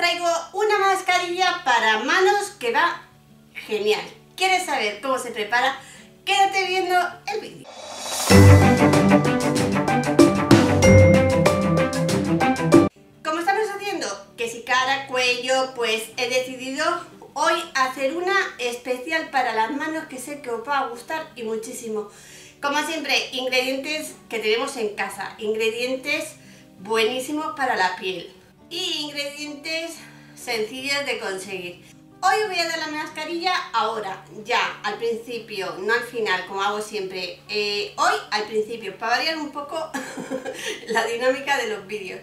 traigo una mascarilla para manos que va genial. ¿Quieres saber cómo se prepara? Quédate viendo el vídeo. Como estamos haciendo que si cara, cuello, pues he decidido hoy hacer una especial para las manos que sé que os va a gustar y muchísimo. Como siempre, ingredientes que tenemos en casa, ingredientes buenísimos para la piel y ingredientes sencillos de conseguir. Hoy voy a dar la mascarilla ahora, ya, al principio, no al final, como hago siempre. Eh, hoy, al principio, para variar un poco la dinámica de los vídeos.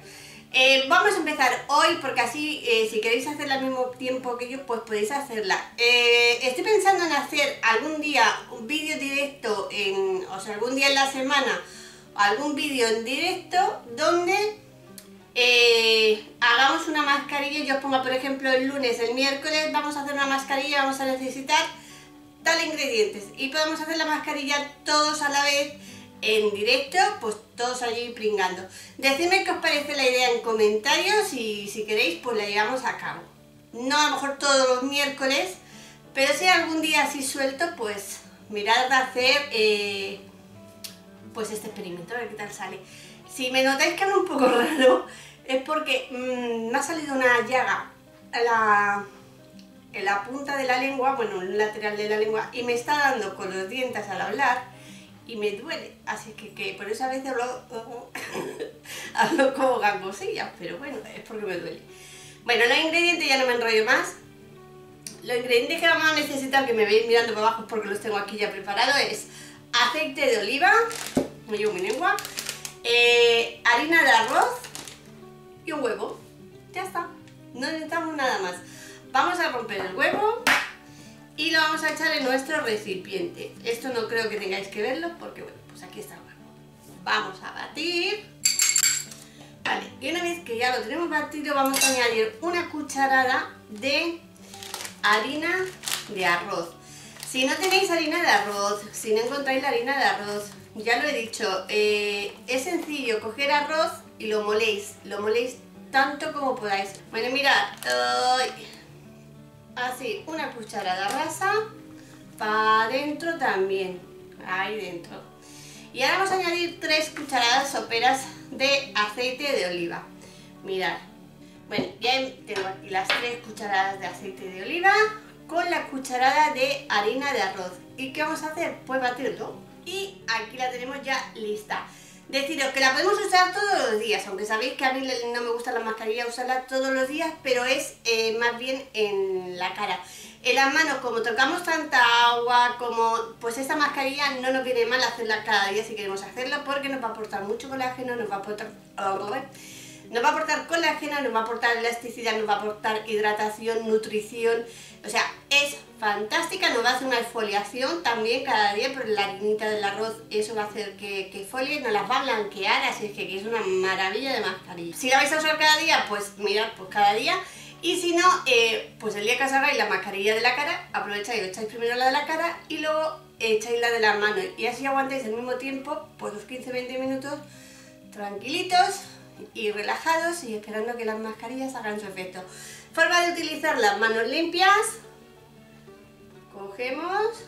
Eh, vamos a empezar hoy porque así eh, si queréis hacerla al mismo tiempo que yo pues podéis hacerla. estoy pensando en hacer algún día un vídeo directo, en, o sea algún día en la semana, algún vídeo en directo donde eh, hagamos una mascarilla, yo os pongo por ejemplo el lunes, el miércoles vamos a hacer una mascarilla, vamos a necesitar tal ingredientes y podemos hacer la mascarilla todos a la vez en directo, pues todos allí pringando. Decidme qué os parece la idea en comentarios y si queréis pues la llevamos a cabo. No a lo mejor todos los miércoles, pero si algún día así suelto, pues mirad de hacer eh, pues este experimento, a ver qué tal sale. Si me notáis que ando un poco raro, es porque mm, me ha salido una llaga en la, en la punta de la lengua, bueno, en el lateral de la lengua, y me está dando con los dientes al hablar y me duele. Así que, por eso a veces hablo, hablo como gangosillas, pero bueno, es porque me duele. Bueno, los ingredientes ya no me enrollo más. Los ingredientes que vamos a necesitar, que me veis mirando para abajo porque los tengo aquí ya preparados, es aceite de oliva, me llevo mi lengua, eh, harina de arroz, y un huevo. Ya está, no necesitamos nada más. Vamos a romper el huevo y lo vamos a echar en nuestro recipiente. Esto no creo que tengáis que verlo porque, bueno, pues aquí está el huevo. Vamos a batir. Vale, y una vez que ya lo tenemos batido, vamos a añadir una cucharada de harina de arroz. Si no tenéis harina de arroz, si no encontráis la harina de arroz, ya lo he dicho, eh, es sencillo, coger arroz y lo moléis, lo moléis tanto como podáis. Bueno, mirad, así, una cucharada rasa, para adentro también, ahí dentro. Y ahora vamos a añadir tres cucharadas soperas de aceite de oliva. Mirad, bueno, ya tengo aquí las tres cucharadas de aceite de oliva con la cucharada de harina de arroz. ¿Y qué vamos a hacer? Pues batirlo. Y aquí la tenemos ya lista. Deciros que la podemos usar todos los días, aunque sabéis que a mí no me gusta la mascarilla usarla todos los días, pero es eh, más bien en la cara. En las manos, como tocamos tanta agua, como pues esta mascarilla no nos viene mal hacerla cada día si queremos hacerlo, porque nos va a aportar mucho colágeno, nos va a aportar... Nos va a aportar colágeno, nos va a aportar elasticidad, nos va a aportar hidratación, nutrición. O sea, es fantástica, nos va a hacer una exfoliación también cada día, pero la harinita del arroz eso va a hacer que, que folie, nos las va a blanquear, así que, que es una maravilla de mascarilla. Si la vais a usar cada día, pues mirad, pues cada día. Y si no, eh, pues el día que os hagáis la mascarilla de la cara, aprovecháis echáis primero la de la cara y luego echáis la de la mano. Y así aguantáis al mismo tiempo, pues los 15-20 minutos tranquilitos y relajados y esperando que las mascarillas hagan su efecto. Forma de utilizar las manos limpias. Cogemos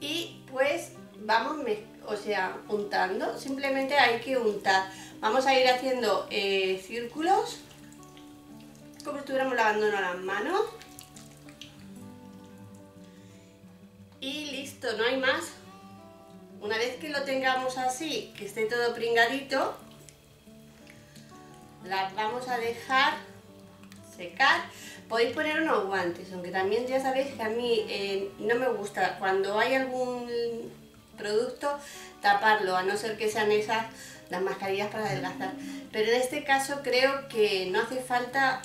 y pues vamos, o sea, untando. Simplemente hay que untar. Vamos a ir haciendo eh, círculos como si estuviéramos lavándonos las manos. Y listo, no hay más. Una vez que lo tengamos así, que esté todo pringadito, las vamos a dejar secar. Podéis poner unos guantes, aunque también ya sabéis que a mí eh, no me gusta cuando hay algún producto taparlo, a no ser que sean esas las mascarillas para adelgazar. Pero en este caso creo que no hace falta,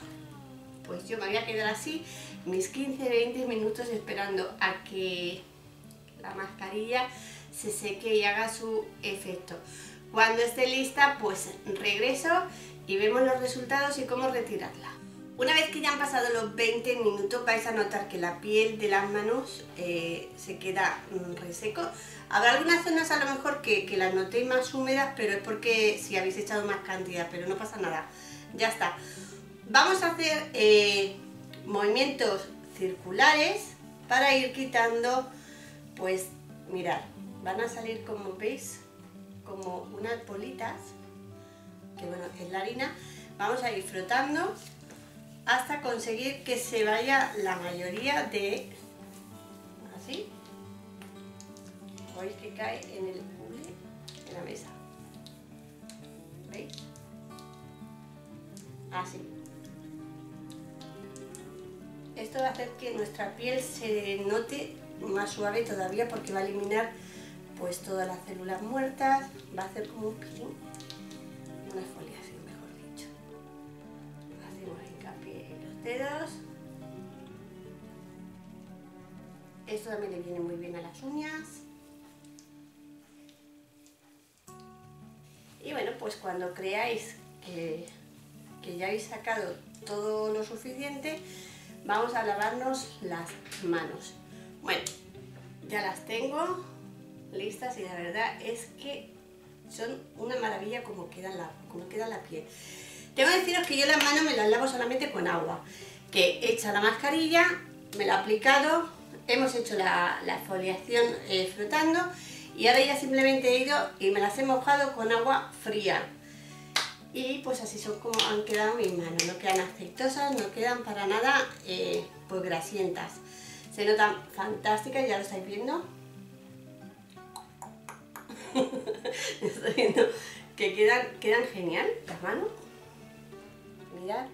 pues yo me voy a quedar así mis 15-20 minutos esperando a que la mascarilla se seque y haga su efecto. Cuando esté lista, pues regreso y vemos los resultados y cómo retirarla. Una vez que ya han pasado los 20 minutos vais a notar que la piel de las manos eh, se queda mm, reseco. Habrá algunas zonas a lo mejor que, las notéis más húmedas, pero es porque si habéis echado más cantidad, pero no pasa nada. Ya está. Vamos a hacer eh, movimientos circulares para ir quitando, pues, mirad, van a salir como veis, como unas bolitas, que bueno, es la harina. Vamos a ir frotando hasta conseguir que se vaya la mayoría de, así, veis que cae en el en la mesa. ¿Veis? Así. Esto va a hacer que nuestra piel se note más suave todavía porque va a eliminar pues todas las células muertas, va a hacer como un peeling, una foliación mejor dicho. Hacemos hincapié en los dedos. Esto también le viene muy bien a las uñas. Y bueno, pues cuando creáis que, que ya habéis sacado todo lo suficiente, vamos a lavarnos las manos. Bueno, ya las tengo listas y la verdad es que son una maravilla como queda la, como queda la piel. Tengo que deciros que yo las manos me las lavo solamente con agua, que hecha la mascarilla, me la he aplicado, hemos hecho la, la foliación eh, frotando y ahora ya simplemente he ido y me las he mojado con agua fría y pues así son como han quedado mis manos, no quedan aceitosas, no quedan para nada eh, pues grasientas. Se notan fantásticas, ya lo estáis viendo. Estoy viendo que quedan, quedan genial las manos. Mirad.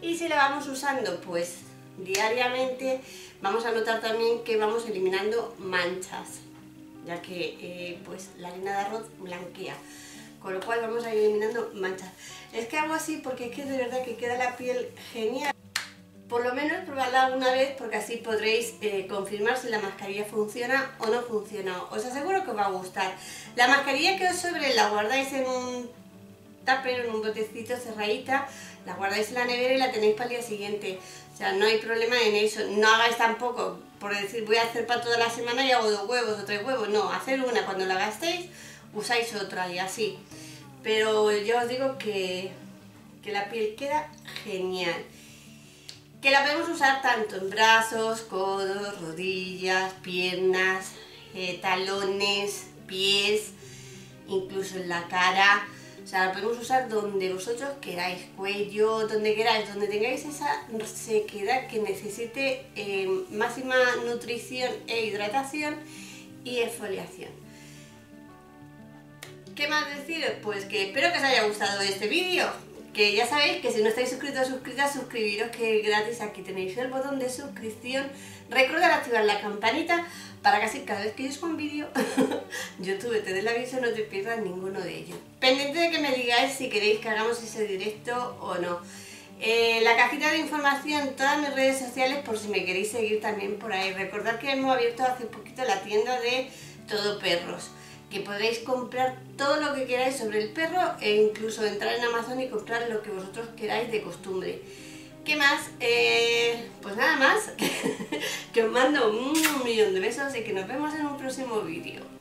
Y si la vamos usando pues diariamente, vamos a notar también que vamos eliminando manchas, ya que eh, pues la harina de arroz blanquea con lo cual vamos a ir eliminando manchas. Es que hago así porque es que de verdad que queda la piel genial. Por lo menos probadla una vez porque así podréis eh, confirmar si la mascarilla funciona o no funciona. Os aseguro que os va a gustar. La mascarilla que os sobre la guardáis en un tupper, en un botecito cerradita, la guardáis en la nevera y la tenéis para el día siguiente. O sea, no hay problema en eso. No hagáis tampoco, por decir, voy a hacer para toda la semana y hago dos huevos o tres huevos. No, hacer una cuando la gastéis usáis otra y así. Pero yo os digo que, la piel queda genial. Que la podemos usar tanto en brazos, codos, rodillas, piernas, eh, talones, pies, incluso en la cara. O sea, la podemos usar donde vosotros queráis, cuello, donde queráis, donde tengáis esa sequedad que necesite eh, máxima nutrición e hidratación y exfoliación. ¿Qué más deciros? Pues que espero que os haya gustado este vídeo. Ya sabéis que si no estáis suscritos o suscritas, suscribiros que es gratis. Aquí tenéis el botón de suscripción. Recordad activar la campanita para que así cada vez que yo suba un vídeo, YouTube te dé el aviso no te pierdas ninguno de ellos. Pendiente de que me digáis si queréis que hagamos ese directo o no. Eh, la cajita de información, todas mis redes sociales por si me queréis seguir también por ahí. Recordad que hemos abierto hace poquito la tienda de Todo Perros que podréis comprar todo lo que queráis sobre el perro e incluso entrar en Amazon y comprar lo que vosotros queráis de costumbre. ¿Qué más? Eh, pues nada más, que os mando un millón de besos y que nos vemos en un próximo vídeo.